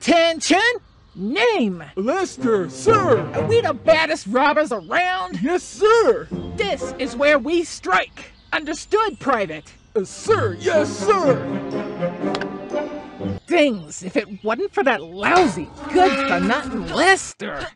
Attention! Name! Lester, sir! Are we the baddest robbers around? Yes, sir! This is where we strike. Understood, Private? Uh, sir, yes, sir! Things, if it wasn't for that lousy, good for nothing Lester.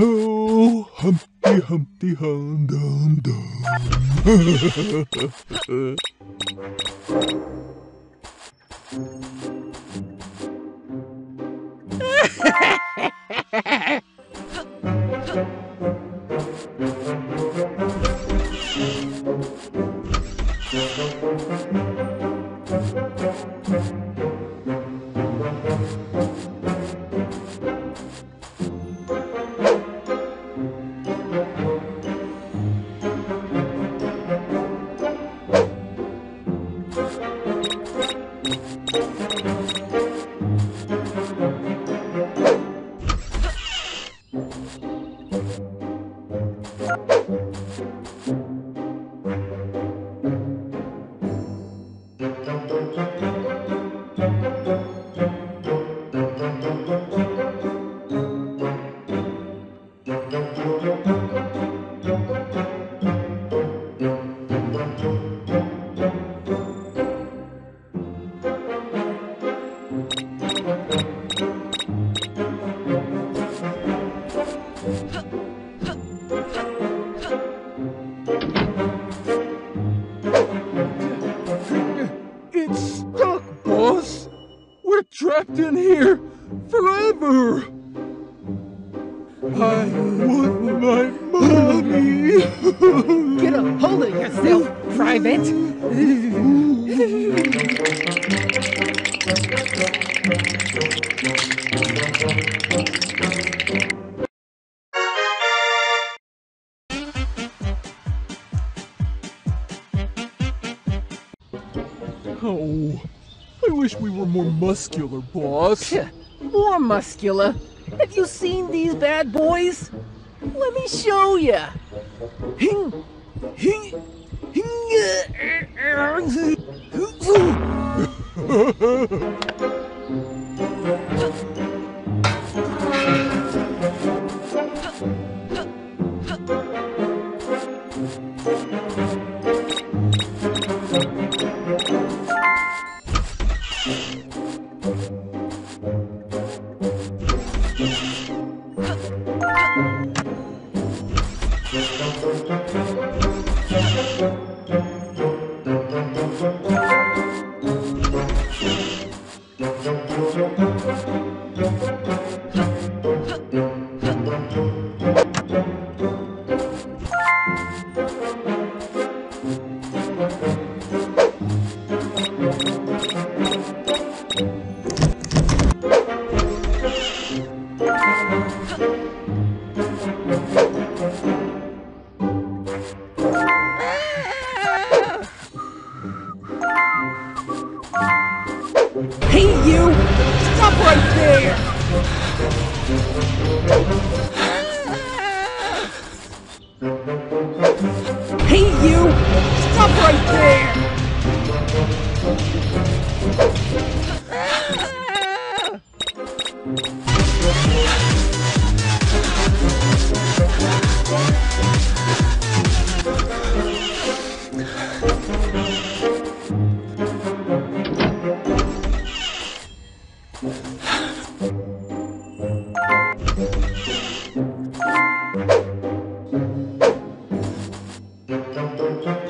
Oh, Humpty Humpty Hum Dum Dum. It's here forever! I want my money! Get a hold of yourself, Private. Wish we were more muscular, boss. More muscular. Have you seen these bad boys? Let me show you. Hing, hing, Hey, you! Stop right there! Hey, you! Stop right there!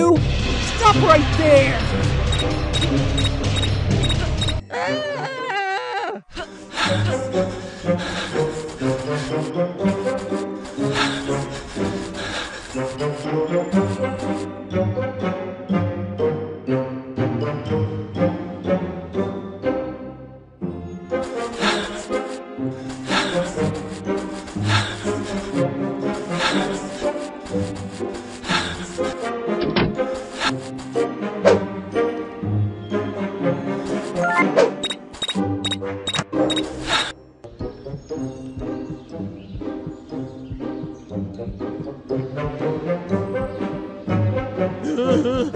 you! Stop right there! Ah! Ai.